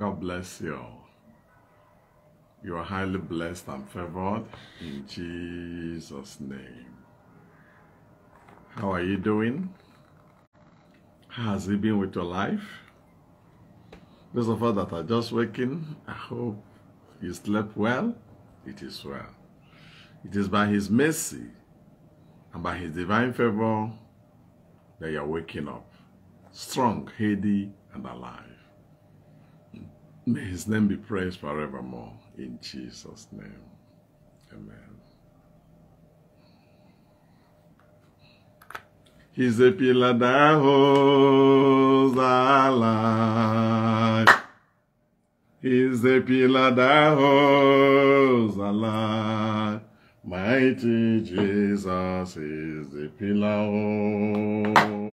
God bless you. You are highly blessed and favored in Jesus' name. How are you doing? How has it been with your life? Those of us that are just waking, I hope you slept well. It is well. It is by His mercy and by His divine favor that you are waking up, strong, healthy, and alive. May His name be praised forevermore. In Jesus' name. Amen. He's a pillar that holds our life. He's the pillar that holds our life. Mighty Jesus is the pillar.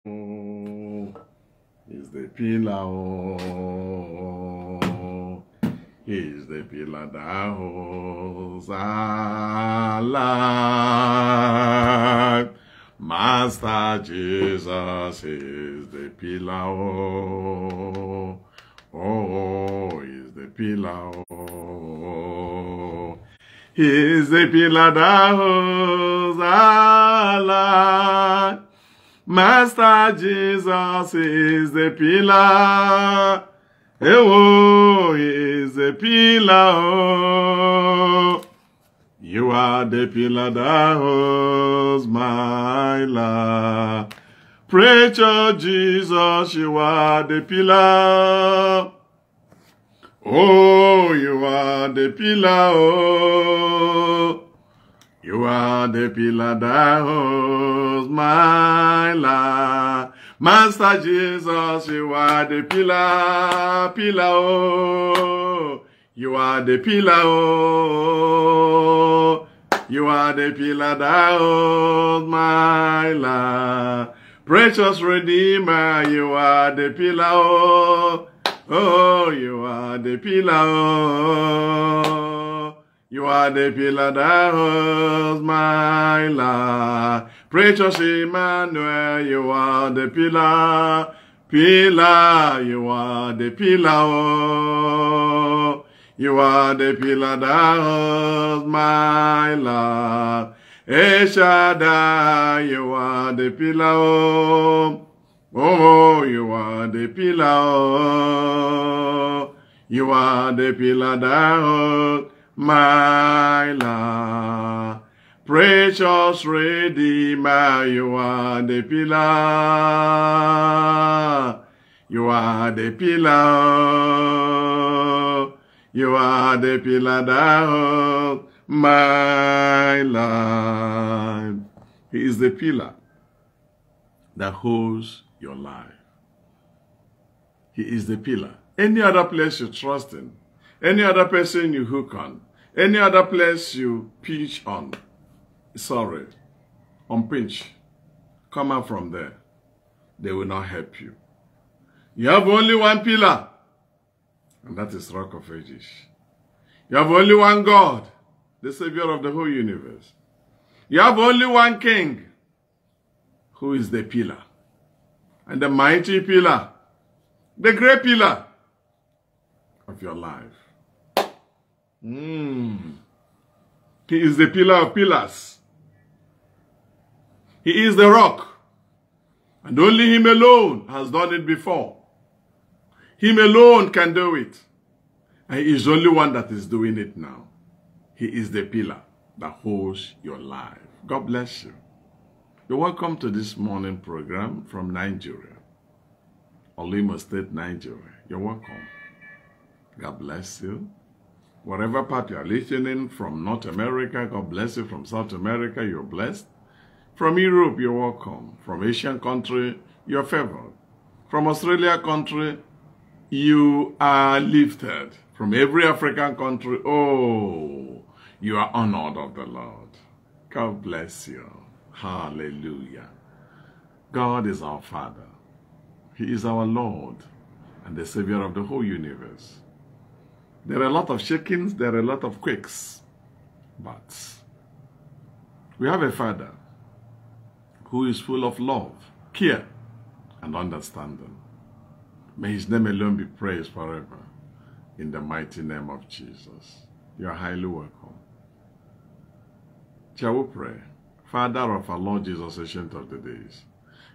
Oh, is the pillar. Is the pillar that holds life. Master Jesus is the pillar. Oh, oh, is the pillar. Oh, he is the pillar that holds life. Master Jesus is the pillar. He is the pillar. You are the pillar that holds my life. Precious Jesus, you are the pillar. Oh, you are the pillar. Oh, you are the pillar that holds my life. Master Jesus, you are the pillar, pillar. Oh, you are the pillar. Oh, you are the pillar that holds my life. Precious Redeemer, you are the pillar. Oh, oh you are the pillar. Oh, you are the pillar that holds my life. Precious Emmanuel, you are the pillar. Pillar, you are the pillar. Oh, you are the pillar that holds my life. Eshada, you are the pillar. Oh, oh you are the pillar. Oh, you are the pillar that holds my life. Precious Redeemer, you are the pillar. You are the pillar. You are the pillar that holds my life. He is the pillar that holds your life. He is the pillar. Any other place you trust in, any other person you hook on, any other place you pitch on, sorry, on pinch, come out from there. They will not help you. You have only one pillar, and that is Rock of Ages. You have only one God, the Savior of the whole universe. You have only one King, who is the pillar, and the mighty pillar, the great pillar of your life. Mm. He is the pillar of pillars. He is the rock. And only him alone has done it before. Him alone can do it. And he is the only one that is doing it now. He is the pillar that holds your life. God bless you. You're welcome to this morning program from Nigeria. Olimo State, Nigeria. You're welcome. God bless you. Whatever part you are listening from North America, God bless you. From South America, you're blessed. From Europe, you're welcome. From Asian country, you're favored. From Australia country, you are lifted. From every African country, oh, you are honored of the Lord. God bless you. Hallelujah. God is our Father. He is our Lord and the Savior of the whole universe. There are a lot of shakings, there are a lot of quakes, but we have a Father who is full of love, care, and understanding. May his name alone be praised forever. in the mighty name of Jesus. You are highly welcome. Shall we pray? Father of our Lord Jesus, Ancient of the Days,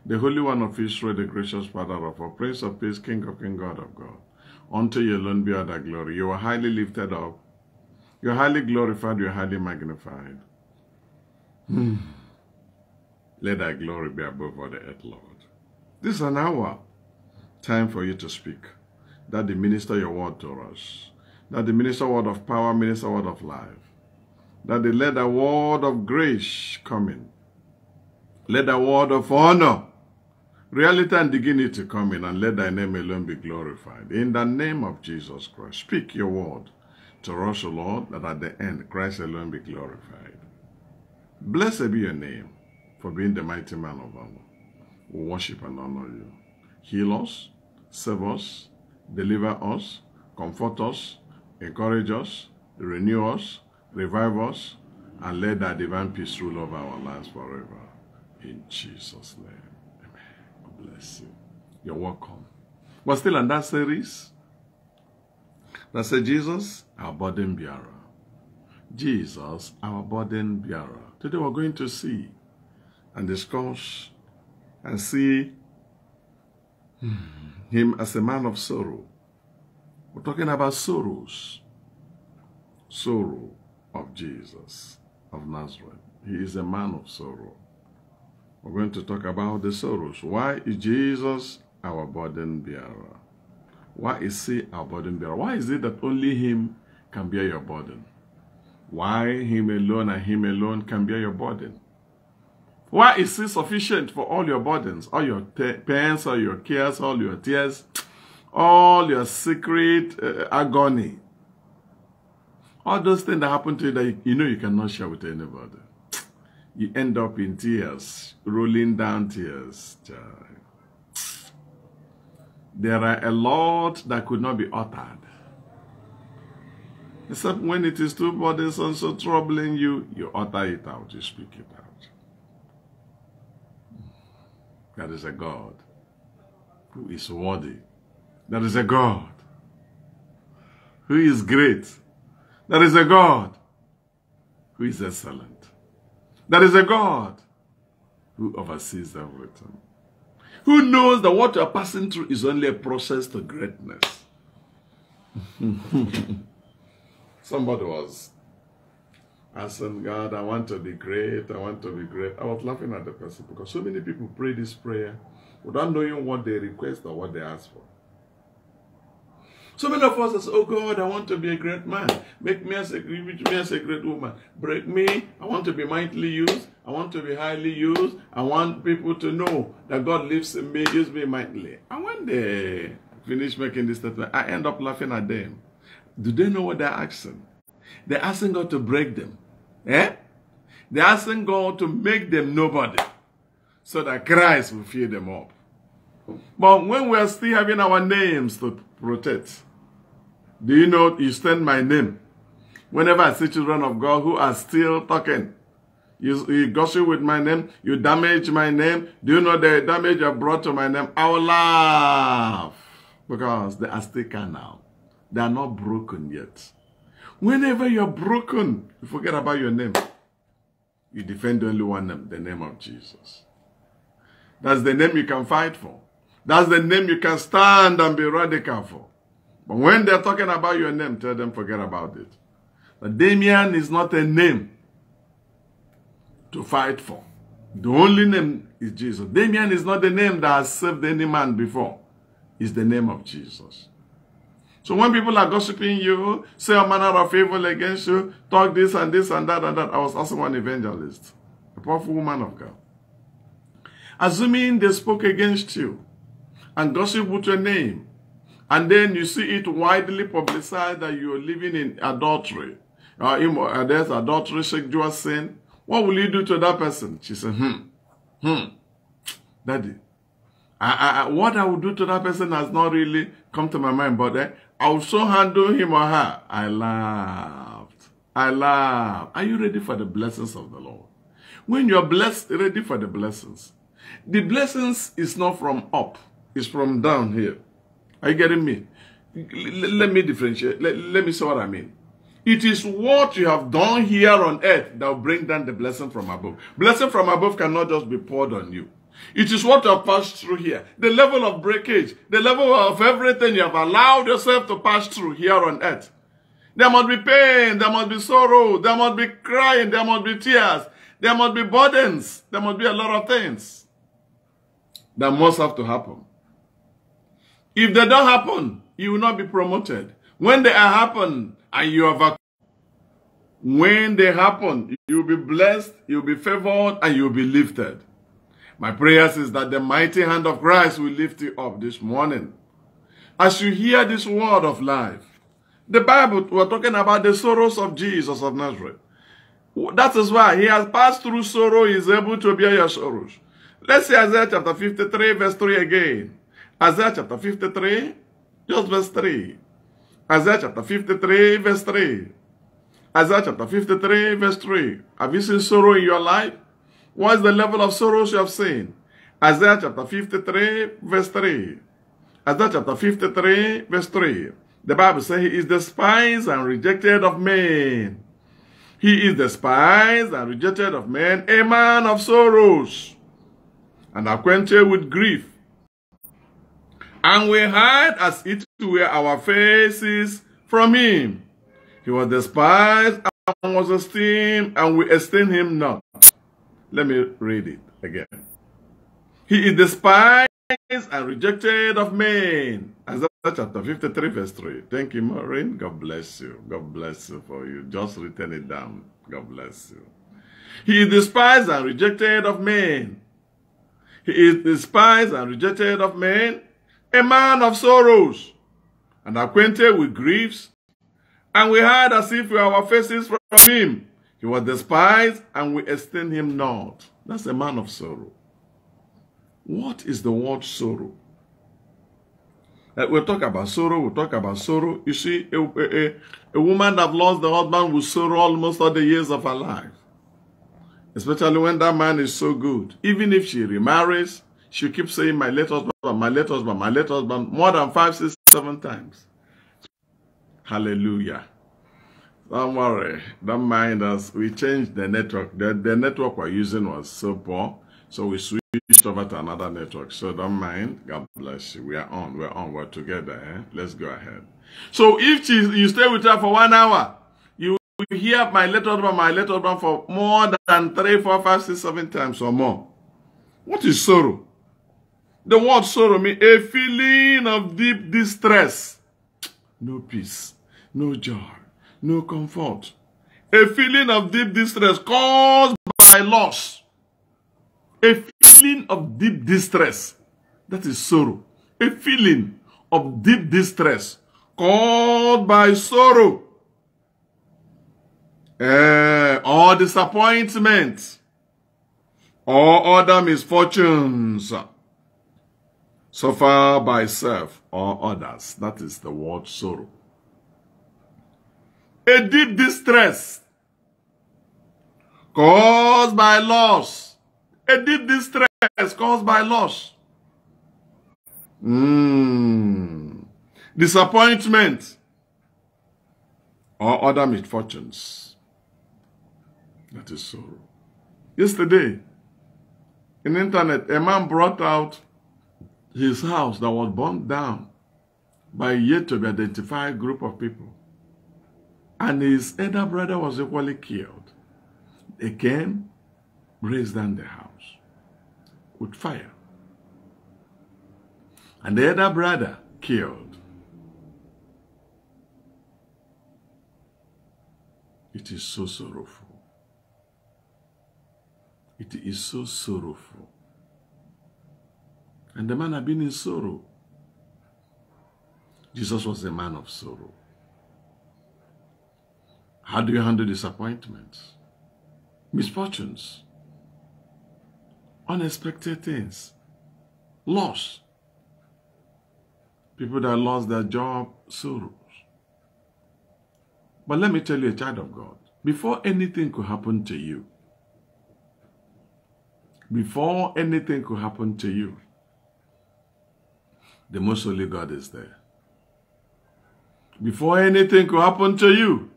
the Holy One of Israel, the gracious Father of our Prince of Peace, King of King, God of God, unto you alone be all the glory. You are highly lifted up. You are highly glorified. You are highly magnified. Hmm. Let thy glory be above all the earth, Lord. This is an hour. Time for you to speak. That the minister your word to us. That the minister word of power, minister word of life that they let the word of grace come in. Let the word of honor, reality and dignity to come in, and let thy name alone be glorified. In the name of Jesus Christ, speak your word to us, O Lord, that at the end Christ alone be glorified. Blessed be your name for being the mighty man of honor. We worship and honor you. Heal us, save us, deliver us, comfort us, encourage us, renew us, revive us, and let that divine peace rule over our lives forever. In Jesus' name. Amen. God bless you. You're welcome. We're still in that series that said Jesus, our burden bearer. Jesus, our burden bearer. Today we're going to see and discuss and see hmm, him as a man of sorrow. We're talking about sorrows. Sorrow of Jesus of Nazareth. He is a man of sorrow. We're going to talk about the sorrows. Why is Jesus our burden bearer? Why is he our burden bearer? Why is it that only him can bear your burden? Why him alone and him alone can bear your burden? Why is he sufficient for all your burdens, all your pains, all your cares, all your tears, all your secret uh, agony? All those things that happen to you that you, know you cannot share with anybody. You end up in tears, rolling down tears. There are a lot that could not be uttered. Except when it is too burdensome, so troubling you, you utter it out, you speak it out. That is a God who is worthy. That is a God who is great there is a God who is excellent. There is a God who oversees everything. Who knows that what you are passing through is only a process to greatness. Somebody was asking God, I want to be great, I want to be great. I was laughing at the person because so many people pray this prayer without knowing what they request or what they ask for. So many of us say, oh God, I want to be a great man. Make me as a, me as a great woman. Break me. I want to be mightily used. I want to be highly used. I want people to know that God lives in me, use me mightily. And when they finish making this statement, I end up laughing at them. Do they know what they're asking? They're asking God to break them. Eh? They're asking God to make them nobody so that Christ will fill them up. But when we're still having our names to protect, do you know you stand my name? Whenever I see children of God who are still talking, you, you gossip with my name, you damage my name. Do you know the damage you brought to my name? I will laugh because they are still carnal. They are not broken yet. Whenever you're broken, you forget about your name. You defend only one name, the name of Jesus. That's the name you can fight for. That's the name you can stand and be radical for. But when they're talking about your name, tell them forget about it. But Damien is not a name to fight for. The only name is Jesus. Damien is not the name that has saved any man before. It's the name of Jesus. So when people are gossiping you, say a manner of evil against you, talk this and this and that and that. I was asking one evangelist, a powerful woman of God. Assuming they spoke against you and gossip with your name, and then you see it widely publicized that you're living in adultery. Uh, uh, there's adultery, sexual sin. What will you do to that person? She said, hmm, hmm, daddy. I, I, what I will do to that person has not really come to my mind, but eh, I will so handle him or her. I laughed. I laughed. Are you ready for the blessings of the Lord? When you're blessed, ready for the blessings. The blessings is not from up. It's from down here. Are you getting me? let me differentiate. Let, let me say what I mean. It is what you have done here on earth that will bring down the blessing from above. Blessing from above cannot just be poured on you. It is what you have passed through here. The level of breakage, the level of everything you have allowed yourself to pass through here on earth. There must be pain, there must be sorrow, there must be crying, there must be tears, there must be burdens, there must be a lot of things that must have to happen. If they don't happen, you will not be promoted. When they happen and you have when they happen, you'll be blessed, you'll be favored, and you'll be lifted. My prayers is that the mighty hand of Christ will lift you up this morning. As you hear this word of life, the Bible, we're talking about the sorrows of Jesus of Nazareth. That is why he has passed through sorrow, he is able to bear your sorrows. Let's see Isaiah chapter 53, verse 3 again. Isaiah chapter 53, just verse 3. Isaiah chapter 53, verse 3. Isaiah chapter 53, verse 3. Have you seen sorrow in your life? What is the level of sorrows you have seen? Isaiah chapter 53, verse 3. Isaiah chapter 53, verse 3. The Bible says he is despised and rejected of men. He is despised and rejected of men, a man of sorrows, and acquainted with grief. And we hide as it were our faces from him. He was despised and was esteemed, and we esteem him not. Let me read it again. He is despised and rejected of men. Isaiah chapter 53, verse 3. Thank you, Maureen. God bless you. God bless you for you. Just written it down. God bless you. He is despised and rejected of men. He is despised and rejected of men, a man of sorrows, and acquainted with griefs, and we hide as if we our faces from him. He was despised, and we esteem him not. That's a man of sorrow. What is the word sorrow? We'll talk about sorrow, we'll talk about sorrow. You see, a, a, a woman that lost the husband will sorrow almost all the years of her life. Especially when that man is so good. Even if she remarries, she keeps saying, my late husband, my late husband, my late husband, more than five, six, seven times. Hallelujah. Don't worry. Don't mind us. We changed the network. The, the network we're using was so poor. So we switched over to another network. So don't mind. God bless you. We are on. We're on. We're together. Eh? Let's go ahead. So if she, you stay with her for one hour, you hear my little husband, my little husband for more than three, four, five, six, seven times or more. What is sorrow? The word sorrow means a feeling of deep distress. No peace, no joy, no comfort. A feeling of deep distress caused by loss. A feeling of deep distress. That is sorrow. A feeling of deep distress caused by sorrow. Uh, or disappointment. Or other misfortunes. Suffer by self or others. That is the word sorrow. A deep distress caused by loss. A deep distress caused by loss. Mm. Disappointment or other misfortunes. That is sorrow. Yesterday, in internet, a man brought out his house that was burned down by a yet to be identified group of people. And his elder brother was equally killed. They came, raised down the house with fire. And the elder brother killed. It is so sorrowful. It is so sorrowful. And the man had been in sorrow. Jesus was a man of sorrow. How do you handle disappointments? Misfortunes? Unexpected things? Loss? People that lost their job, sorrows. But let me tell you, a child of God, before anything could happen to you, before anything could happen to you, the most holy God is there. Before anything could happen to you,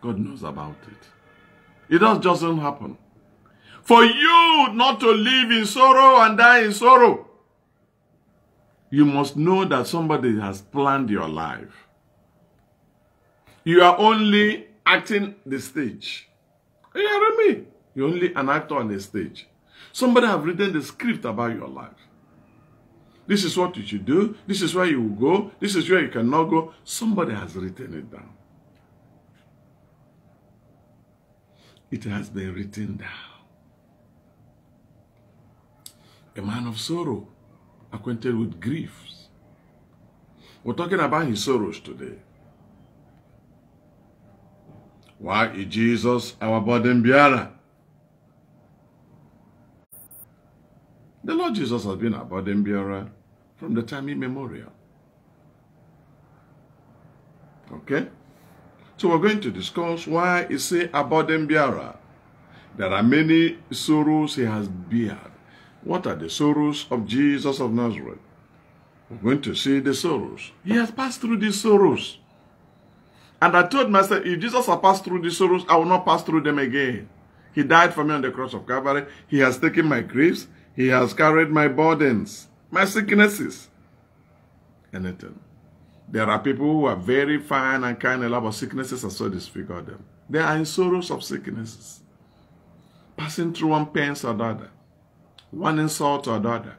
God knows about it. It just does just not happen. For you not to live in sorrow and die in sorrow, you must know that somebody has planned your life. You are only acting the stage. Are you hearing me? You're only an actor on the stage. Somebody have written the script about your life. This is what you should do. This is where you will go. This is where you cannot go. Somebody has written it down. It has been written down. A man of sorrow, acquainted with griefs. We're talking about his sorrows today. Why is Jesus our burden bearer? The Lord Jesus has been our burden bearer from the time immemorial. Okay? So we're going to discuss why is he a burden bearer? There are many sorrows he has beared. What are the sorrows of Jesus of Nazareth? We're going to see the sorrows. He has passed through these sorrows. And I told myself, if Jesus has passed through these sorrows, I will not pass through them again. He died for me on the cross of Calvary. He has taken my griefs. He has carried my burdens, my sicknesses, anything. There are people who are very fine and kind and love, but sicknesses are so disfigure them. They are in sorrows of sicknesses, passing through one pain or the other, one insult or the other.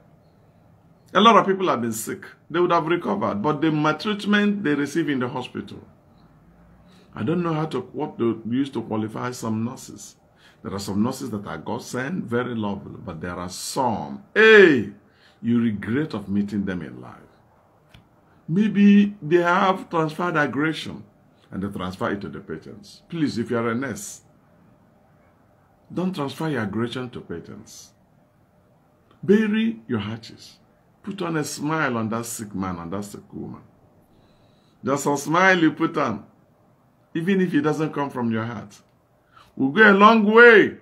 A lot of people have been sick. They would have recovered, but the maltreatment they receive in the hospital. I don't know how to what they use to qualify some nurses. There are some nurses that are God sent, very lovely, but there are some, hey, you regret of meeting them in life. Maybe they have transferred aggression and they transfer it to the patients. Please, if you are a nurse, don't transfer your aggression to patients. Bury your hatches. Put on a smile on that sick man and that sick woman. Just a smile you put on, even if it doesn't come from your heart, will go a long way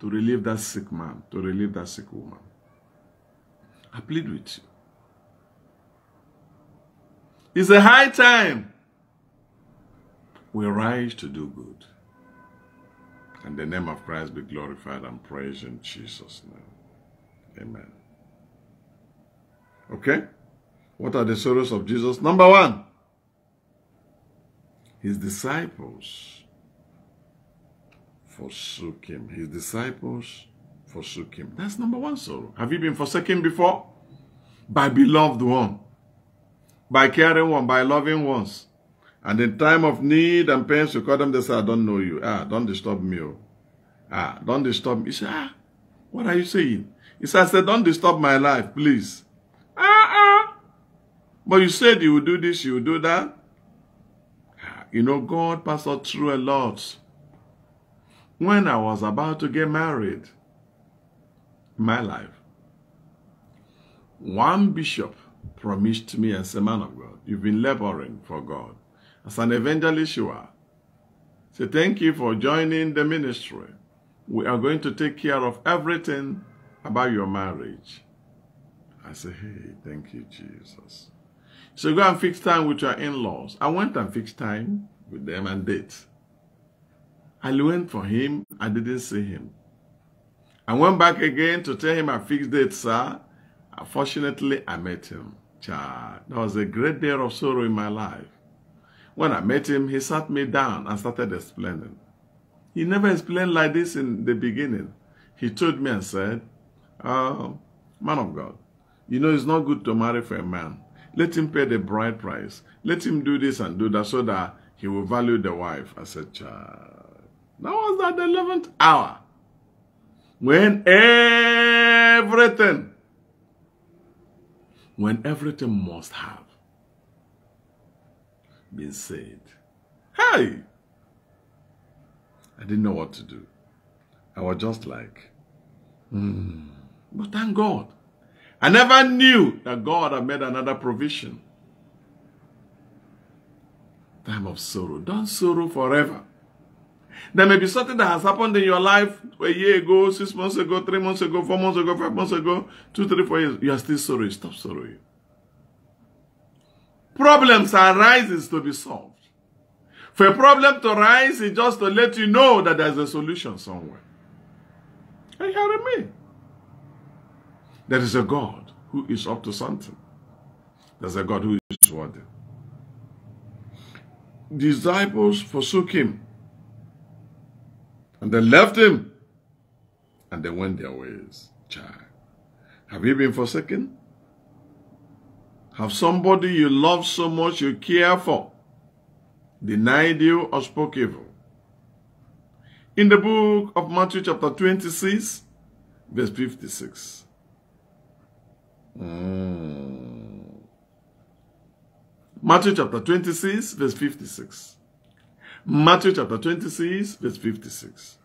to relieve that sick man, to relieve that sick woman. I plead with you. It's a high time we rise to do good. And the name of Christ be glorified and praised in Jesus' name. Amen. Okay? What are the sorrows of Jesus? Number one, his disciples forsook him. His disciples forsook him. That's number one sorrow. Have you been forsaken before? By beloved one. By caring one, by loving ones. And in time of need and pain, you call them, they say, I don't know you. Ah, don't disturb me. Oh. Ah, don't disturb me. You say, ah, what are you saying? He said, I said, don't disturb my life, please. Ah, ah. But you said you would do this, you would do that. Ah, you know, God passed through a lot. When I was about to get married, my life, one bishop promised me as a man of God, you've been laboring for God. As an evangelist you are. Say, thank you for joining the ministry. We are going to take care of everything about your marriage. I say, hey, thank you, Jesus. So go and fix time with your in-laws. I went and fixed time with them and date. I went for him. I didn't see him. I went back again to tell him I fixed date, sir. Unfortunately, I met him. Child, that was a great day of sorrow in my life. When I met him, he sat me down and started explaining. He never explained like this in the beginning. He told me and said, oh, man of God, you know it's not good to marry for a man. Let him pay the bride price. Let him do this and do that so that he will value the wife. I said, child, that was at the 11th hour. When everything when everything must have been said. Hey! I didn't know what to do. I was just like, hmm. But thank God. I never knew that God had made another provision. Time of sorrow. Don't sorrow forever. There may be something that has happened in your life a year ago, six months ago, three months ago, four months ago, five months ago, two, three, four years. You are still sorry. Stop sorrowing. Problems arises to be solved. For a problem to rise is just to let you know that there's a solution somewhere. Are you hearing me? There is a God who is up to something. There's a God who is worthy. Disciples forsook him. And they left him. And they went their ways. Child. Have you been forsaken? Have somebody you love so much you care for denied you or spoke evil? In the book of Matthew chapter 26, verse 56. Mm. Matthew chapter 26, verse 56. Matthew chapter 26, verse 56.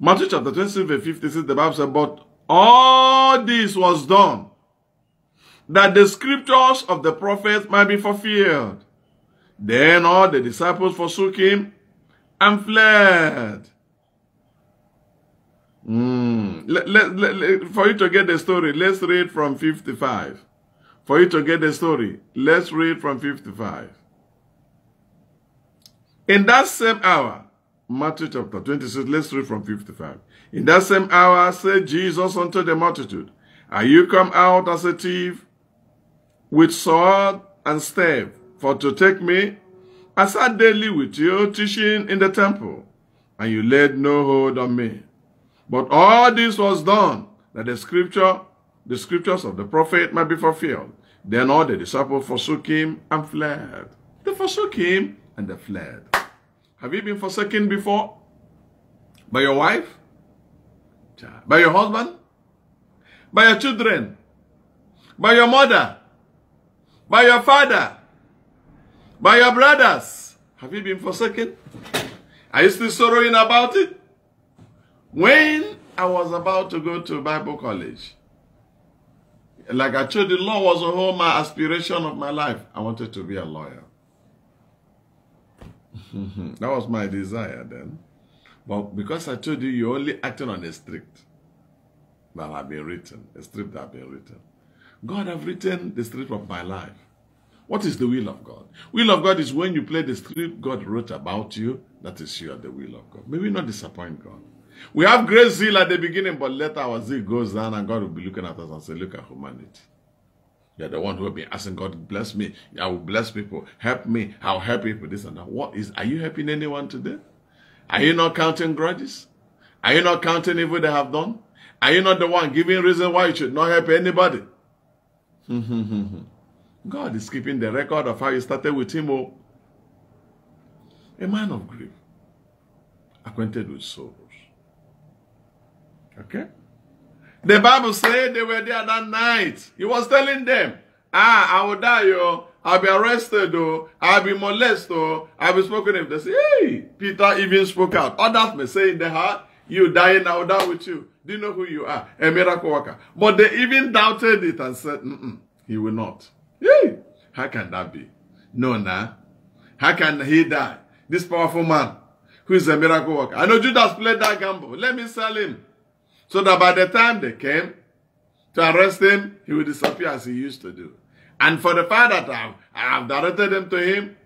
Matthew chapter 26, verse 56, the Bible said, But all this was done, that the scriptures of the prophets might be fulfilled. Then all the disciples forsook him and fled. Mm. Let, let, let, for you to get the story, let's read from 55. For you to get the story, let's read from 55. In that same hour, Matthew chapter 26, let's read from 55. In that same hour said Jesus unto the multitude, Are you come out as a thief with sword and staff for to take me? I sat daily with you teaching in the temple, and you laid no hold on me. But all this was done, that the scripture, the scriptures of the prophet might be fulfilled. Then all the disciples forsook him and fled. They forsook him and they fled. Have you been forsaken before? By your wife? By your husband? By your children? By your mother? By your father? By your brothers? Have you been forsaken? Are you still sorrowing about it? When I was about to go to Bible college, like I told you, law was a whole my aspiration of my life. I wanted to be a lawyer. Mm-hmm. that was my desire then. But because I told you, you're only acting on a script that have been written, a script that have been written. God have written the script of my life. What is the will of God? Will of God is when you play the script God wrote about you, that is you are the will of God. May we not disappoint God. We have great zeal at the beginning, but later our zeal goes down and God will be looking at us and say, look at humanity. You're the one who will be asking God, bless me. I will bless people. Help me. I'll help people. This and that. What is, are you helping anyone today? Are you not counting grudges? Are you not counting evil they have done? Are you not the one giving reason why you should not help anybody? God is keeping the record of how you started with him. Oh, a man of grief, acquainted with sorrows. Okay? The Bible said they were there that night. He was telling them, ah, I will die, yo. I'll be arrested, though. I'll be molested, though. I'll be spoken if they say, hey, Peter even spoke out. Others may say in their heart, you dying, I will die with you. Do you know who you are? A miracle worker. But they even doubted it and said, mm -mm, he will not. Hey, how can that be? No, nah. How can he die? This powerful man who is a miracle worker. I know Judas played that gamble. Let me sell him. So that by the time they came to arrest him, he would disappear as he used to do. And for the fact that I have, directed them to him,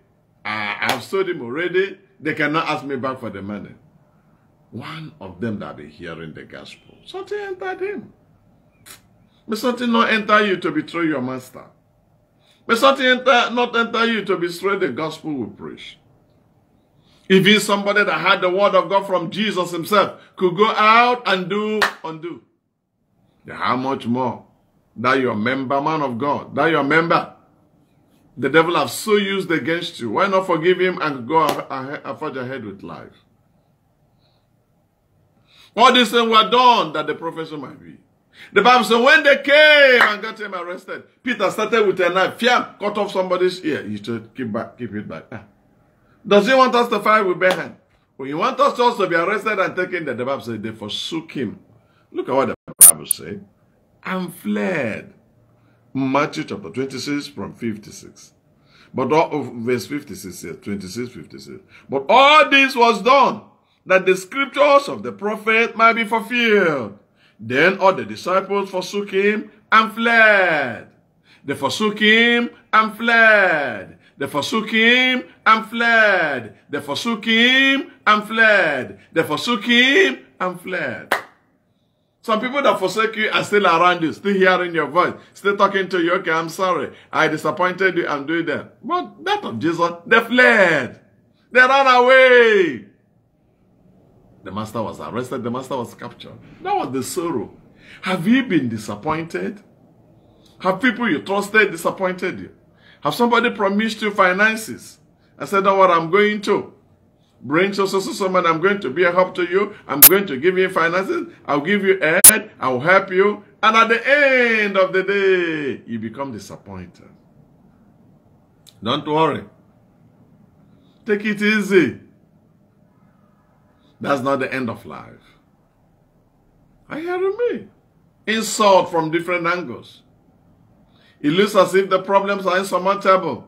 I have sold him already, they cannot ask me back for the money. One of them that be hearing the gospel, something entered him. May something not enter you to betray your master. May something enter, not enter you to betray the gospel we preach. He's somebody that had the word of God from Jesus himself, could go out and do undo. How much more? That you're a member, man of God. That you're a member. The devil have so used against you. Why not forgive him and go and forge ahead with life? All these things were done that the profession might be. The Bible says when they came and got him arrested, Peter started with a knife, fiam, cut off somebody's ear. He should keep back, keep it back. Ah. Does he want us to fight with bare hand? When you want us also to be arrested and taken, the Bible says they forsook him. Look at what the Bible said. And fled. Matthew chapter 26 from 56. But all of verse 56 says, 26, 56. But all this was done, that the scriptures of the prophet might be fulfilled. Then all the disciples forsook him and fled. They forsook him and fled. They forsook him and fled. They forsook him and fled. They forsook him and fled. Some people that forsake you are still around you, still hearing your voice, still talking to you. Okay, I'm sorry. I disappointed you. I'm doing that. But that of Jesus, they fled. They ran away. The master was arrested. The master was captured. That was the sorrow. Have you been disappointed? Have people you trusted disappointed you? Have somebody promised you finances? I said, know what I'm going to. Bring so, so, so, I'm going to be a help to you. I'm going to give you finances. I'll give you aid. I'll help you. And at the end of the day, you become disappointed. Don't worry. Take it easy. That's not the end of life. Are you hearing me? Insult from different angles. It looks as if the problems are insurmountable.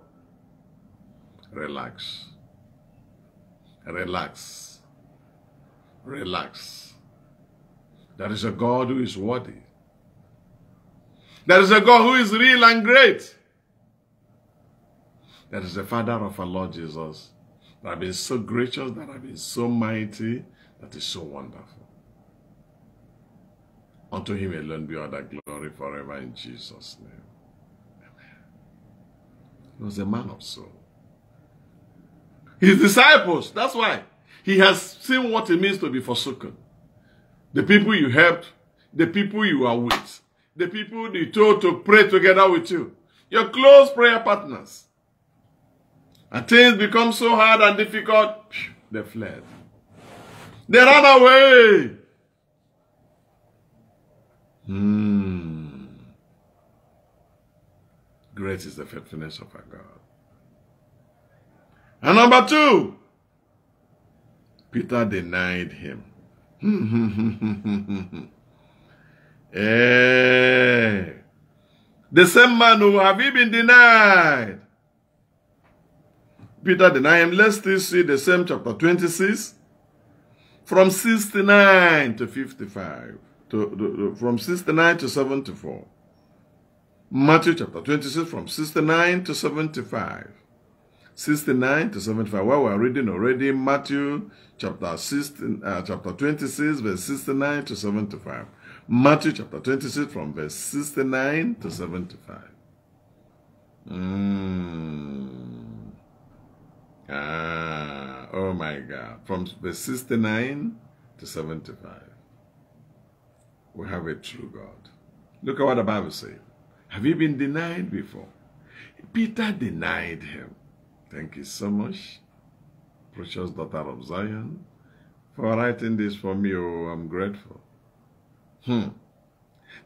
Relax. Relax. Relax. There is a God who is worthy. There is a God who is real and great. There is a Father of our Lord Jesus that has been so gracious, that has been so mighty, that is so wonderful. Unto him alone be all the glory forever in Jesus' name. He was a man of soul. His disciples, that's why. He has seen what it means to be forsaken. The people you helped, the people you are with, the people you told to pray together with you, your close prayer partners. And things become so hard and difficult, they fled. They ran away. Hmm. Great is the faithfulness of our God. And number two, Peter denied him. eh. The same man who have you been denied? Peter denied him. Let's still see the same chapter 26 from 69 to 55. To, to, to, from 69 to 74. Matthew chapter 26 from 69 to 75. 69 to 75. Well, we're reading already Matthew chapter 16, uh, chapter 26, verse 69 to 75. Matthew chapter 26 from verse 69 to 75. Mm. Ah, oh my God. From verse 69 to 75. We have a true God. Look at what the Bible says. Have you been denied before? Peter denied him. Thank you so much, precious daughter of Zion, for writing this for me. Oh, I'm grateful. Hmm.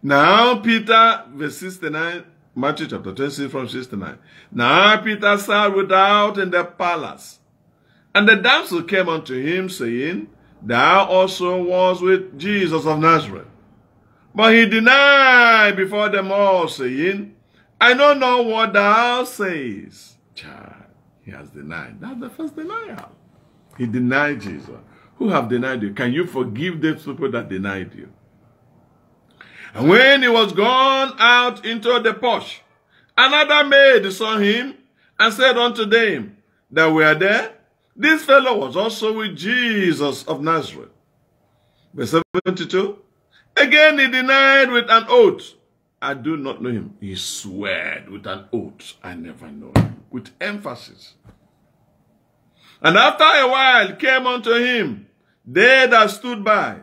Now, Peter, verse 69, Matthew chapter 26 from 69. Now Peter sat without in the palace. And the damsel came unto him, saying, Thou also was with Jesus of Nazareth. But he denied before them all, saying, I don't know what thou sayest. Child, he has denied. That's the first denial. He denied Jesus. Who have denied you? Can you forgive those people that denied you? And when he was gone out into the porch, another maid saw him and said unto them that were there, This fellow was also with Jesus of Nazareth. Verse 72. Again he denied with an oath, I do not know him. He swore with an oath, I never know him. With emphasis. And after a while came unto him they that stood by,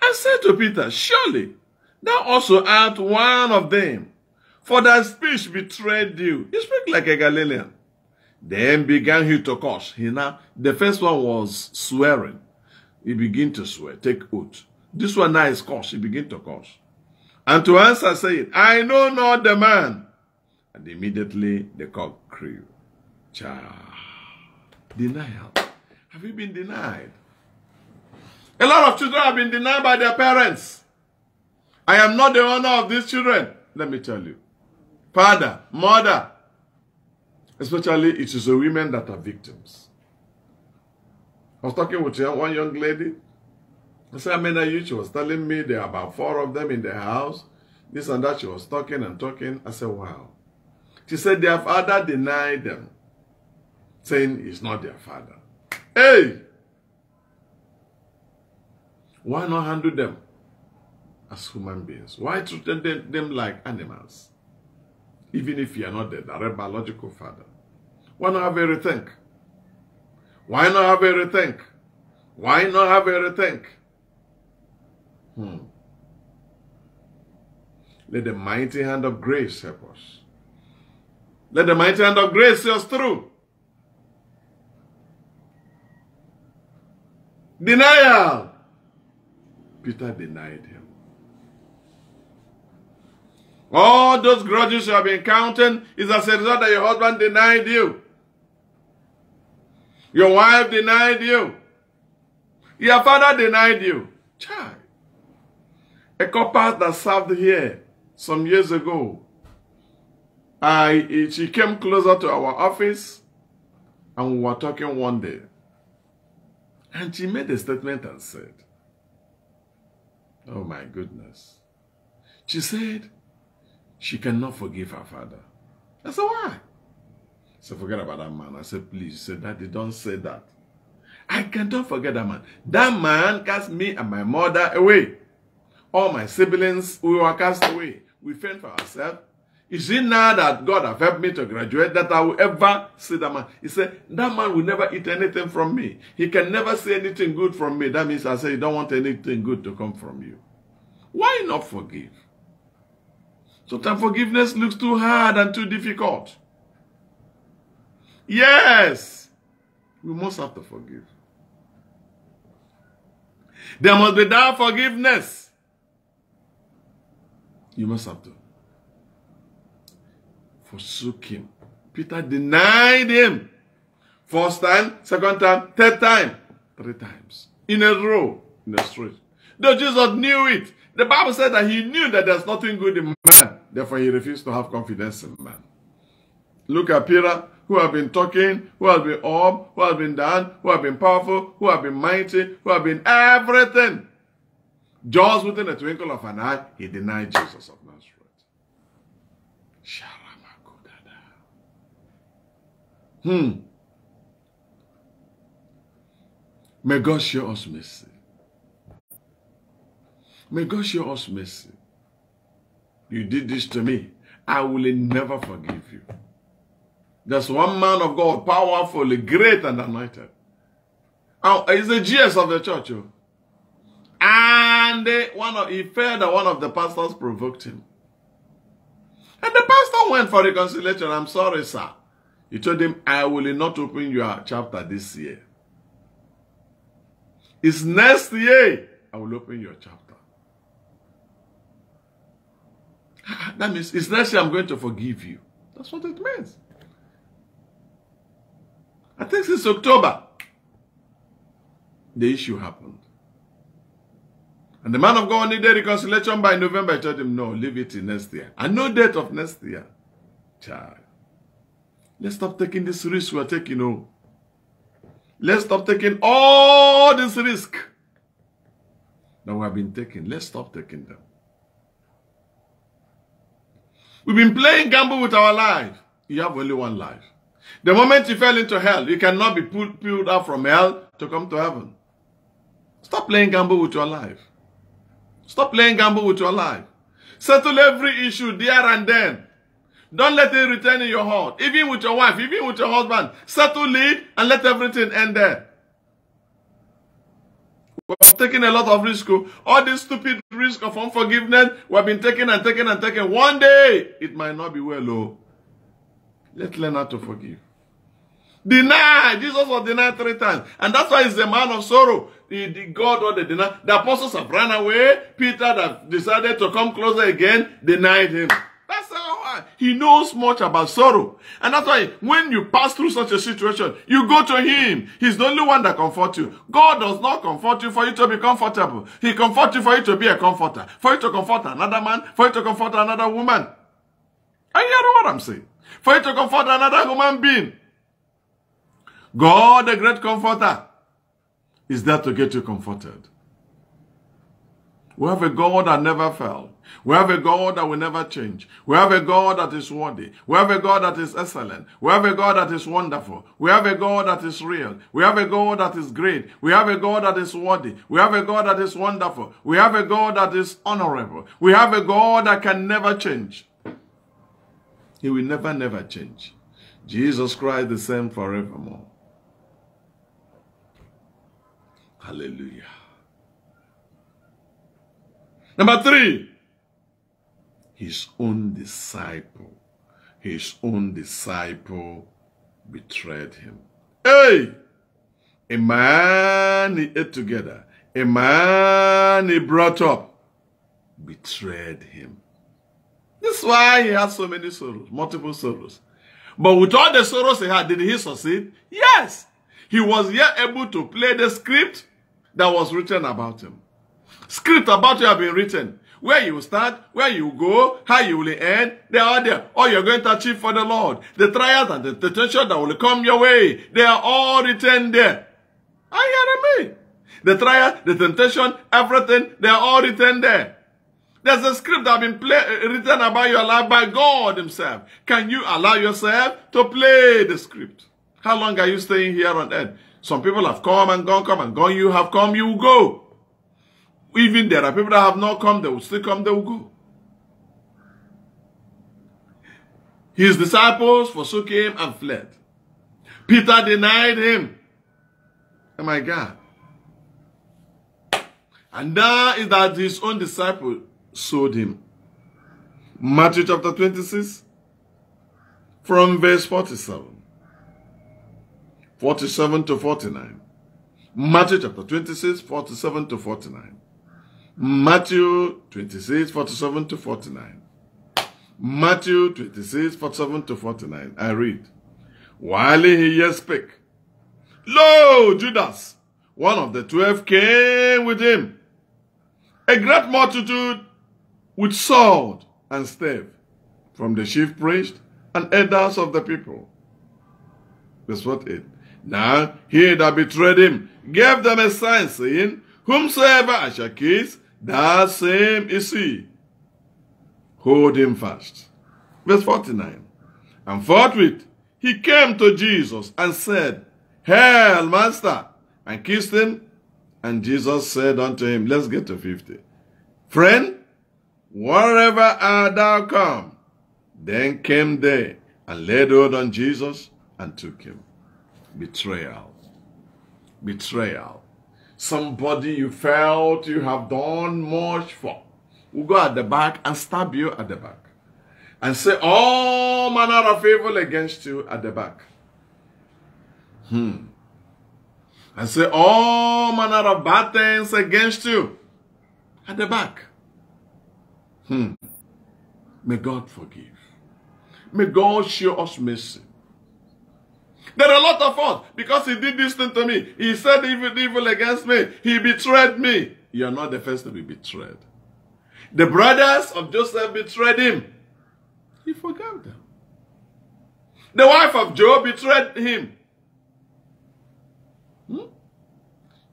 and said to Peter, Surely thou also art one of them, for thy speech betrayed you. You speak like a Galilean. Then began he to curse. He now, the first one was swearing. He began to swear, take oath. This one now is curse. He began to curse. And to answer, saying, I know not the man. And immediately the cock crew. Child. Denial. Have you been denied? A lot of children have been denied by their parents. I am not the owner of these children. Let me tell you. Father, mother, especially it is the women that are victims. I was talking with one young lady. I said, you? She was telling me there are about four of them in the house. This and that. She was talking and talking. I said, wow. She said their father denied them, saying he's not their father. Hey! Why not handle them as human beings? Why treat them, them like animals? Even if you are not the direct biological father. Why not have a rethink? Why not have a rethink? Why not have a rethink? Hmm. Let the mighty hand of grace help us. Let the mighty hand of grace see us through. Denial. Peter denied him. All those grudges you have been counting is as a result that your husband denied you. Your wife denied you. Your father denied you. Child. A couple that served here some years ago. I, she came closer to our office and we were talking one day. And she made a statement and said, Oh my goodness. She said she cannot forgive her father. I said, why? So forget about that man. I said, please. Said, Daddy, don't say that. I cannot forget that man. That man cast me and my mother away. All my siblings, we were cast away. We fend for ourselves. Is it now that God have helped me to graduate that I will ever see that man? He said, that man will never eat anything from me. He can never say anything good from me. That means I say, you don't want anything good to come from you. Why not forgive? Sometimes forgiveness looks too hard and too difficult. Yes, we must have to forgive. There must be that forgiveness. You must have to. Forsook him. Peter denied him. First time, second time, third time, three times. In a row, in the street. Though Jesus knew it. The Bible said that he knew that there's nothing good in man. Therefore, he refused to have confidence in man. Look at Peter, who have been talking, who has been up, who has been down, who have been powerful, who have been mighty, who have been everything. Just within a twinkle of an eye, he denied Jesus of Nazareth. Hmm. May God show us mercy. May God show us mercy. You did this to me. I will never forgive you. There's one man of God, powerful, great and anointed. Oh, he's the GS of the church. Oh. And one of, he felt that one of the pastors provoked him. And the pastor went for reconciliation. I'm sorry, sir. He told him, I will not open your chapter this year. It's next year I will open your chapter. Ah, that means it's next year I'm going to forgive you. That's what it means. I think since October, the issue happened. And the man of God needed reconciliation by November. I told him, no, leave it in next year. And no date of next year. Child. Let's stop taking this risk we're taking. Oh. Let's stop taking all this risk that we have been taking. Let's stop taking them. We've been playing gamble with our life. You have only one life. The moment you fell into hell, you cannot be pulled, pulled out from hell to come to heaven. Stop playing gamble with your life. Stop playing gamble with your life. Settle every issue there and then. Don't let it return in your heart. Even with your wife, even with your husband. Settle it and let everything end there. We have taken a lot of risk. Oh. All this stupid risk of unforgiveness, we have been taking and taking and taking. One day, it might not be well. Oh. Let's learn how to forgive. Deny. Jesus was denied three times. And that's why he's a man of sorrow. The God or the deny. The apostles have run away. Peter that decided to come closer again, denied him. That's how he knows much about sorrow. And that's why when you pass through such a situation, you go to him. He's the only one that comforts you. God does not comfort you for you to be comfortable. He comforts you for you to be a comforter. For you to comfort another man. For you to comfort another woman. Are you hearing what I'm saying? For you to comfort another human being. God, the great comforter, is there to get you comforted. We have a God that never fell. We have a God that will never change. We have a God that is worthy. We have a God that is excellent. We have a God that is wonderful. We have a God that is real. We have a God that is great. We have a God that is worthy. We have a God that is wonderful. We have a God that is honorable. We have a God that can never change. He will never, never change. Jesus Christ the same forevermore. Hallelujah. Number three, his own disciple, his own disciple betrayed him. Hey! A man he ate together, a man he brought up, betrayed him. This is why he had so many sorrows, multiple sorrows. But with all the sorrows he had, did he succeed? Yes. He was yet able to play the script that was written about him. Script about you have been written. Where you start, where you go, how you will end, they are there. All you're going to achieve for the Lord. The trials and the temptation that will come your way, they are all written there. Are you hearing me? The trial, the temptation, everything, they are all written there. There's a script that has been play, written about your life by God himself. Can you allow yourself to play the script? How long are you staying here on earth? Some people have come and gone, come and gone. You have come, you will go. Even there are people that have not come, they will still come, they will go. His disciples forsook him and fled. Peter denied him. Oh my God. And now is that his own disciple sold him. Matthew chapter 26, from verse 47. 47 to 49. Matthew chapter 26, 47 to 49. Matthew 26, 47 to 49. Matthew 26, 47 to 49. I read. While he yet spake, Lo, Judas, one of the twelve, came with him. A great multitude with sword and staff from the chief priest and elders of the people. Verse 48. Now he that betrayed him gave them a sign, saying, Whomsoever I shall kiss, that same is he. Hold him fast. Verse 49. And forthwith he came to Jesus and said, Hail, Master, and kissed him. And Jesus said unto him, Let's get to 50. Friend, wherever art thou come? Then came they and laid hold on Jesus and took him. Betrayal. Betrayal. Somebody you felt you have done much for will go at the back and stab you at the back. And say all manner of evil against you at the back. Hmm. And say all manner of bad things against you at the back. Hmm. May God forgive. May God show us mercy. There are a lot of us because he did this thing to me. He said evil, evil against me. He betrayed me. You are not the first to be betrayed. The brothers of Joseph betrayed him. He forgave them. The wife of Job betrayed him. Hmm?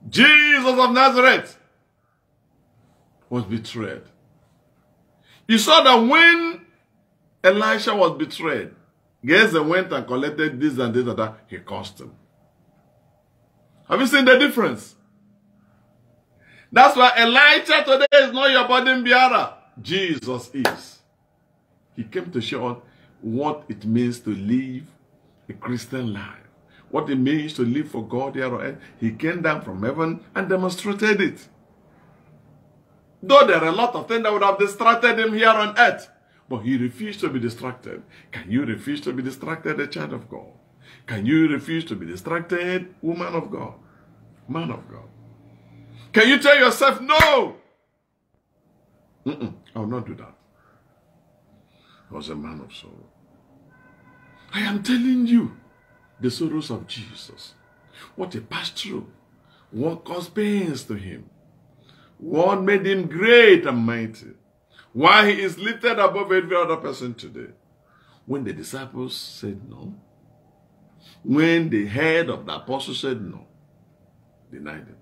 Jesus of Nazareth was betrayed. You saw that when Elisha was betrayed, Gehazi went and collected this and this and that. He cost him. Have you seen the difference? That's why Elijah today is not your burden bearer. Jesus is. He came to show what it means to live a Christian life. What it means to live for God here on earth. He came down from heaven and demonstrated it. Though there are a lot of things that would have distracted him here on earth. But he refused to be distracted. Can you refuse to be distracted, a child of God? Can you refuse to be distracted, woman of God? Man of God. Can you tell yourself, no? Mm -mm, I will not do that. I was a man of sorrow. I am telling you the sorrows of Jesus. What he passed through. What caused pains to him. What made him great and mighty. Why he is lifted above every other person today. When the disciples said no, when the head of the apostles said no, denied him.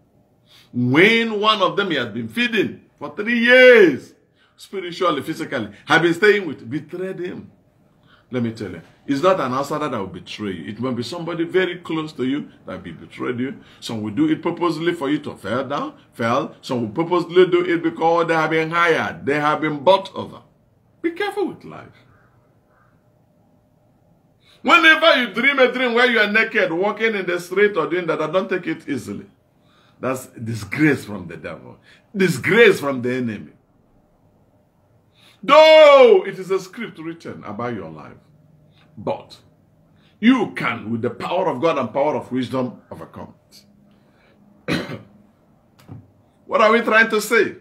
When one of them he had been feeding for three years, spiritually, physically, have been staying with, betrayed him. Let me tell you, it's not an outsider that will betray you. It might be somebody very close to you that will betray you. Some will do it purposely for you to fall down, fell. Some will purposely do it because they have been hired. They have been bought over. Be careful with life. Whenever you dream a dream where you are naked, walking in the street or doing that, I don't take it easily. That's disgrace from the devil. Disgrace from the enemy. Though it is a script written about your life. But you can, with the power of God and power of wisdom, overcome it. what are we trying to say?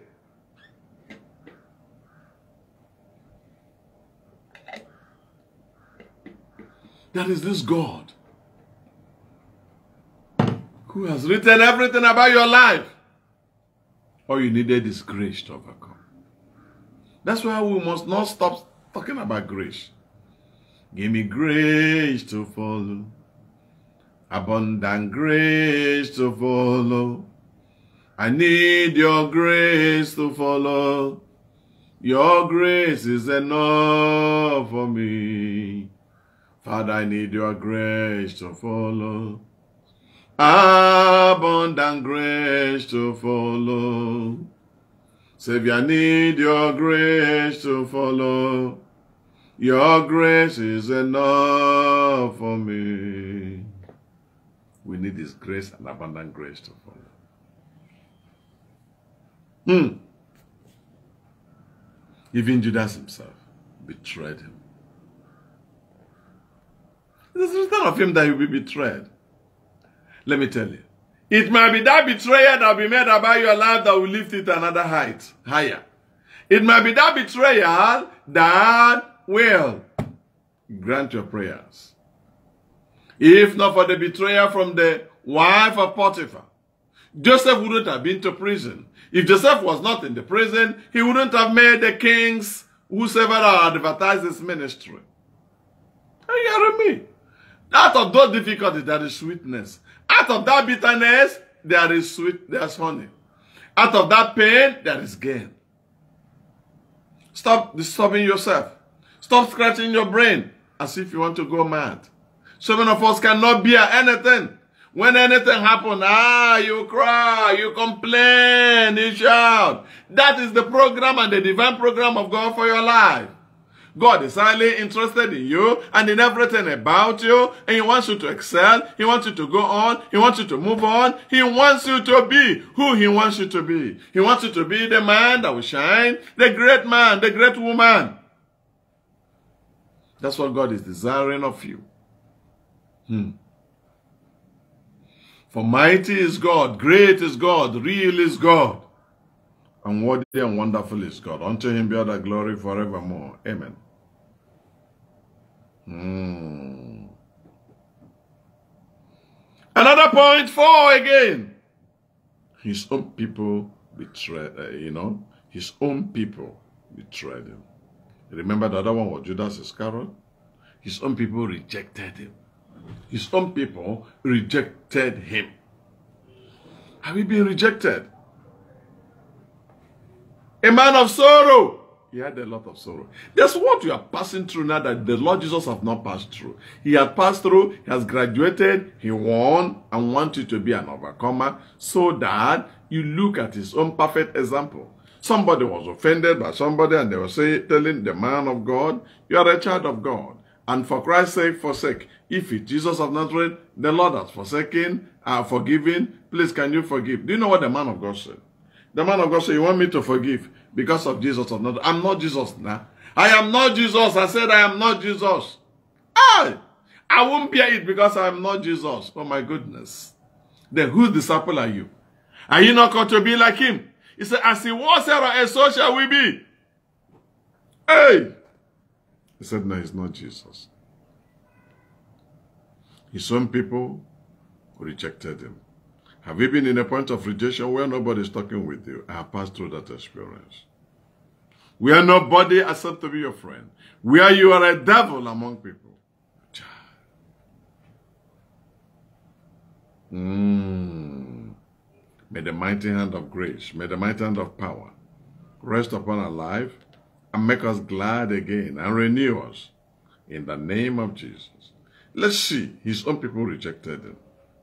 That is this God who has written everything about your life. All you needed is grace to overcome. That's why we must not stop talking about grace. Give me grace to follow. Abundant grace to follow. I need your grace to follow. Your grace is enough for me. Father, I need your grace to follow. Abundant grace to follow. Savior, I need your grace to follow. Your grace is enough for me. We need His grace and abundant grace to follow. Hmm. Even Judas himself betrayed him. It is written of him that he will be betrayed. Let me tell you. It might be that betrayal that will be made about your life that will lift it another height, higher. It might be that betrayal that will grant your prayers. If not for the betrayal from the wife of Potiphar, Joseph wouldn't have been to prison. If Joseph was not in the prison, he wouldn't have made the kings whosoever advertised his ministry. Are you hearing me? Out of those difficulties, there is sweetness. Out of that bitterness, there is sweet, there's honey. Out of that pain, there is gain. Stop disturbing yourself. Stop scratching your brain as if you want to go mad. So many of us cannot bear anything. When anything happens, ah, you cry, you complain, you shout. That is the program and the divine program of God for your life. God is highly interested in you and in everything about you. And he wants you to excel. He wants you to go on. He wants you to move on. He wants you to be who he wants you to be. He wants you to be the man that will shine, the great man, the great woman. That's what God is desiring of you. Hmm. For mighty is God, great is God, real is God, and worthy and wonderful is God. Unto him be all the glory forevermore. Amen. Hmm. Another point, four again. His own people betrayed, uh, you know, his own people betrayed him. Remember the other one was Judas Iscariot? His own people rejected him. His own people rejected him. Have you been rejected? A man of sorrow. He had a lot of sorrow. That's what you are passing through now that the Lord Jesus have not passed through. He has passed through, he has graduated, he won, and wants you to be an overcomer so that you look at his own perfect example. Somebody was offended by somebody and they were say, telling the man of God, you are a child of God. And for Christ's sake, forsake. If it Jesus of Nazareth, the Lord has forsaken, uh, forgiven, please can you forgive? Do you know what the man of God said? The man of God said, you want me to forgive because of Jesus of Nazareth? I'm not Jesus now. I am not Jesus. I said I am not Jesus. I, I won't bear it because I am not Jesus. Oh my goodness. Then whose disciple are you? Are you not going to be like him? He said, as he was here, so shall we be. Hey! He said, no, he's not Jesus. His own people rejected him. Have you been in a point of rejection where nobody's talking with you? I have passed through that experience. Where nobody accepts to be your friend. Where you are a devil among people. Mm. May the mighty hand of grace, may the mighty hand of power rest upon our life and make us glad again and renew us in the name of Jesus. Let's see, his own people rejected him.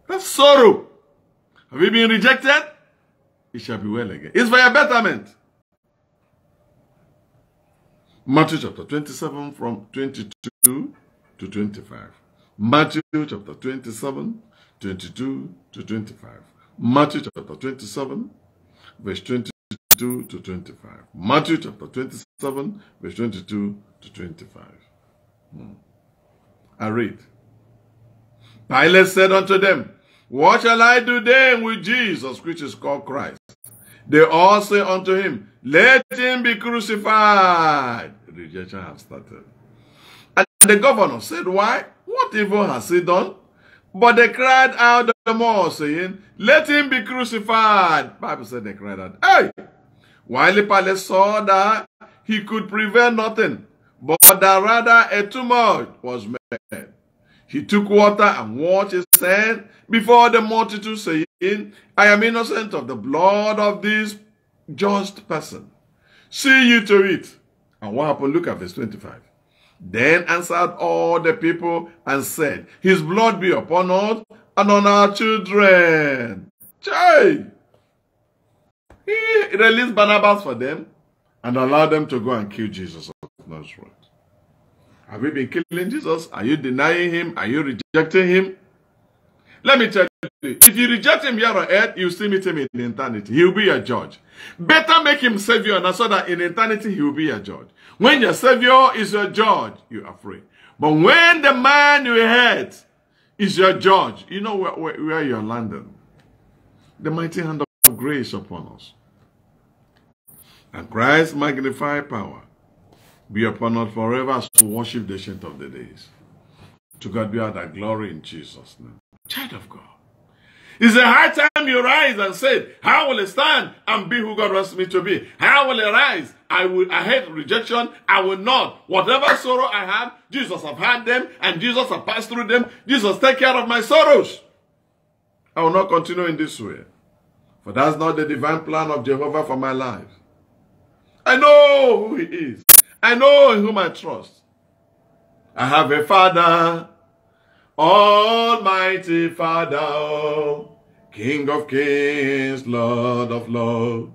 That's sorrow. Have you been rejected? It shall be well again. It's for your betterment. Matthew chapter 27 from 22 to 25. Matthew chapter 27, 22 to 25. Matthew chapter 27, verse 22 to 25. Matthew chapter 27, verse 22 to 25. Hmm. I read. Pilate said unto them, What shall I do then with Jesus, which is called Christ? They all say unto him, Let him be crucified. Rejection has started. And the governor said, Why? What evil has he done? But they cried out the more, saying, Let him be crucified. Bible said they cried out, Hey! While the palace saw that he could prevent nothing, but that rather a tumult was made. He took water and washed his hand before the multitude, saying, I am innocent of the blood of this just person. See you to it. And what happened? Look at verse 25. Then answered all the people and said, His blood be upon us and on our children. Chai! He released Barnabas for them and allowed them to go and kill Jesus of Nazareth. Have you been killing Jesus? Are you denying him? Are you rejecting him? Let me tell you, if you reject him here on earth, you still meet him in eternity. He will be your judge. Better make him savior now so that in eternity he will be your judge. When your savior is your judge, you are free. But when the man you hate is your judge, you know where, where, where you're landing. The mighty hand of grace upon us. And Christ's magnified power be upon us forever as we worship the ancient of the days. To God be all that glory in Jesus' name. Child of God. It's a high time you rise and say, How will I stand and be who God wants me to be? How will I rise? I will I hate rejection. I will not. Whatever sorrow I have, Jesus have had them and Jesus have passed through them. Jesus take care of my sorrows. I will not continue in this way. For that's not the divine plan of Jehovah for my life. I know who he is. I know in whom I trust. I have a father, Almighty Father, King of kings, Lord of lords.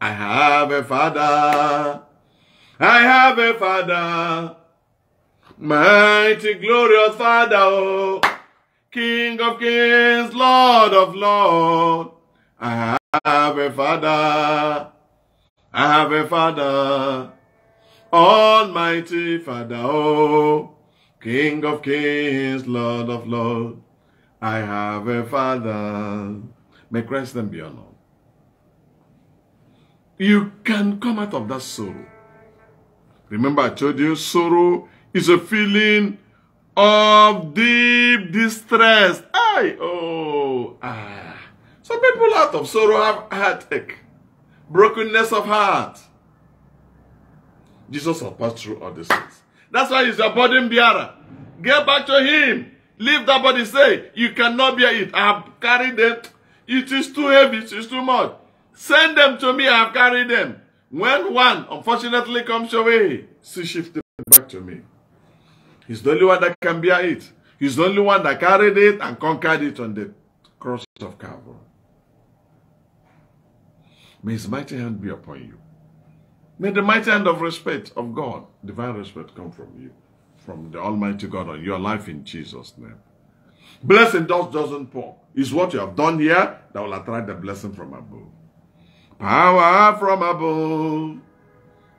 I have a father, I have a father, mighty glorious Father, King of kings, Lord of lords. I have a father, I have a father, Almighty Father, oh, King of kings, Lord of lords, I have a Father. May Christ then be honored. You can come out of that sorrow. Remember I told you, sorrow is a feeling of deep distress. I oh, ah. Some people out of sorrow have heartache, brokenness of heart. Jesus has passed through all these things. That's why he's your burden bearer. Get back to him. Leave that body. Say, you cannot bear it. I have carried them. It is too heavy. It is too much. Send them to me. I have carried them. When one, unfortunately, comes your see shift it back to me. He's the only one that can bear it. He's the only one that carried it and conquered it on the cross of Calvary. May his mighty hand be upon you. May the mighty hand of respect of God, divine respect, come from you, from the Almighty God on your life in Jesus' name. Blessing does doesn't pour. Is what you have done here that will attract the blessing from above. Power from above.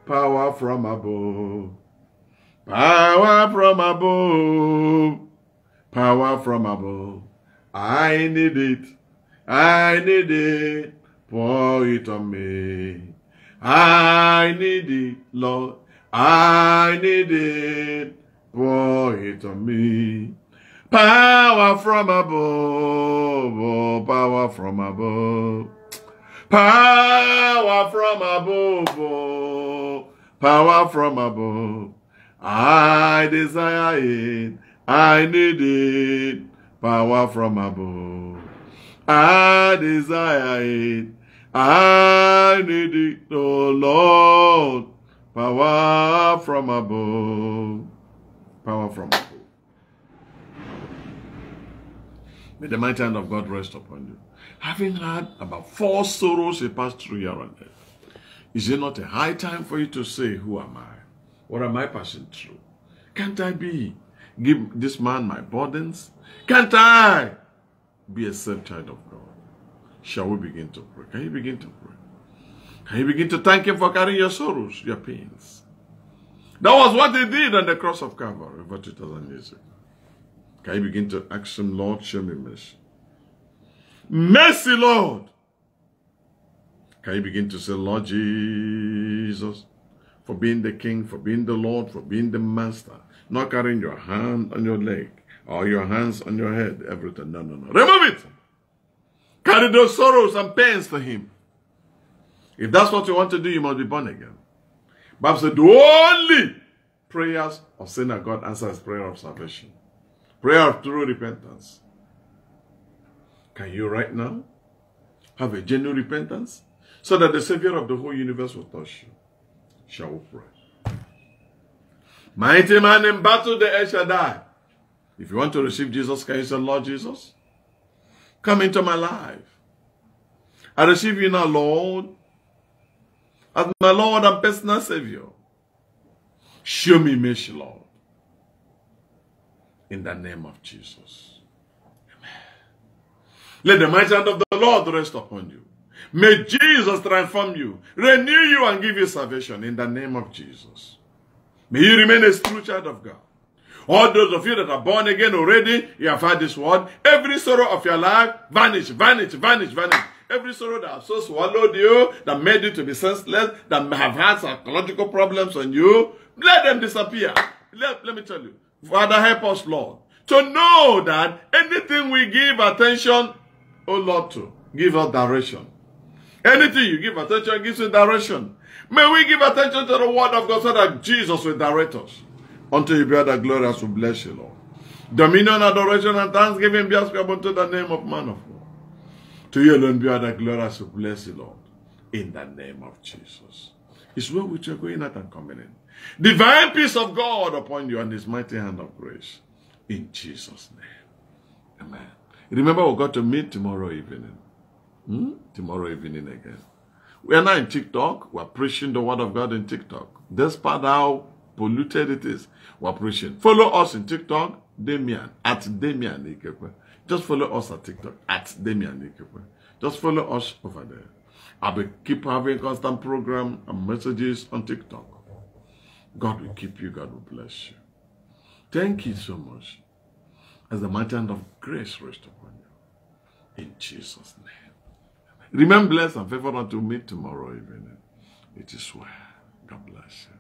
Power from above. Power from above. Power from above. I need it. I need it. Pour it on me. I need it, Lord. I need it. Pour it on me. Power from above. Oh, power from above. Power from above. Oh, power from above. I desire it. I need it. Power from above. I desire it. I need it, oh Lord. Power from above. Power from above. May the mighty hand of God rest upon you. Having had about four sorrows he passed through here on is it not a high time for you to say, Who am I? What am I passing through? Can't I be? Give this man my burdens? Can't I be a saved child of God? Shall we begin to pray? Can you begin to pray? Can you begin to thank him for carrying your sorrows, your pains? That was what he did on the cross of Calvary over 2,000 years ago. Can you begin to ask him, Lord, show me mercy? Mercy, Lord. Can you begin to say, Lord Jesus, for being the King, for being the Lord, for being the Master, not carrying your hand on your leg or your hands on your head, everything. No, no, no. Remove it. Carry those sorrows and pains to Him. If that's what you want to do, you must be born again. Bible said the only prayers of sinner God answers prayer of salvation. Prayer of true repentance. Can you right now have a genuine repentance so that the Savior of the whole universe will touch you? Shall we pray? Mighty man in battle, the shall die If you want to receive Jesus, can you say, Lord Jesus, come into my life. I receive you now, Lord, as my Lord and personal Savior. Show me mercy, Lord. In the name of Jesus. Amen. Let the mighty hand of the Lord rest upon you. May Jesus transform you, renew you, and give you salvation in the name of Jesus. May you remain a true child of God. All those of you that are born again already, you have heard this word. Every sorrow of your life, vanish, vanish, vanish, vanish. Every sorrow that has so swallowed you, that made you to be senseless, that have had psychological problems on you, let them disappear. Let, let me tell you. Father, help us, Lord, to know that anything we give attention, oh Lord, to, give us direction. Anything you give attention gives you direction. May we give attention to the word of God so that Jesus will direct us. Unto you be all the glory as we bless you, Lord. Dominion, adoration, and thanksgiving be ascribed unto the name of man of God. To you alone be all the glory as we bless you, Lord. In the name of Jesus. It's well with you going out and coming in. Divine peace of God upon you and his mighty hand of grace. In Jesus' name. Amen. Remember, we got to meet tomorrow evening. Hmm? Tomorrow evening again. We are now in TikTok. We're preaching the word of God in TikTok. Despite how polluted it is, we're preaching. Follow us in TikTok, Damian, at Damian Ikekwe. Just follow us at TikTok, at Damian Ikekwe. Just follow us over there. I will be keep having constant program and messages on TikTok. God will keep you. God will bless you. Thank you so much. As the mighty hand of grace rest upon you. In Jesus' name. Remain blessed and favored until meet tomorrow evening. It is well. God bless you.